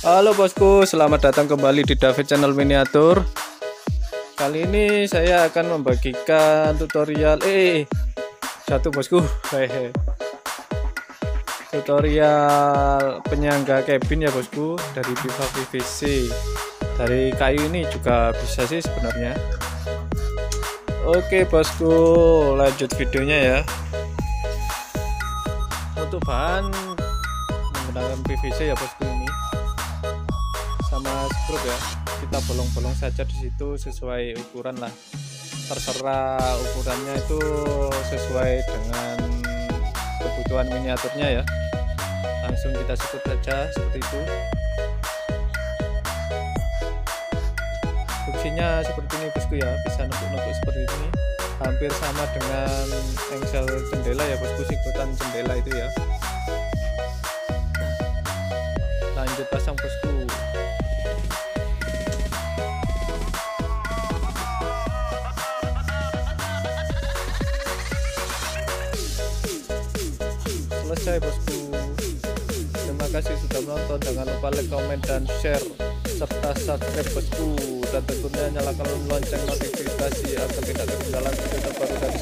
Halo bosku, selamat datang kembali di David Channel Miniatur. Kali ini saya akan membagikan tutorial eh jatuh bosku. Hehe. Tutorial penyangga cabin ya bosku dari Viva PVC. Dari kayu ini juga bisa sih sebenarnya. Oke bosku, lanjut videonya ya. Untuk bahan menggunakan PVC ya bosku ini sama skrup ya kita bolong-bolong saja di situ sesuai ukuran lah. Terserah ukurannya itu sesuai dengan kebutuhan miniaturnya ya. Langsung kita sekut saja seperti itu. Fungsinya seperti ini bosku ya bisa nukuk-nukuk seperti ini. Hampir sama dengan engsel jendela ya bosku sikutan jendela itu ya. Lanjut pasang bosku selesai bosku. Terima kasih sudah menonton. Jangan lupa like comment dan share serta subscribe bosku. Dan tentunya nyalakan lonceng notifikasi agar tidak ketinggalan video terbaru dari saya